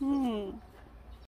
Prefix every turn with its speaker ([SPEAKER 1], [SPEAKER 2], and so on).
[SPEAKER 1] 嗯。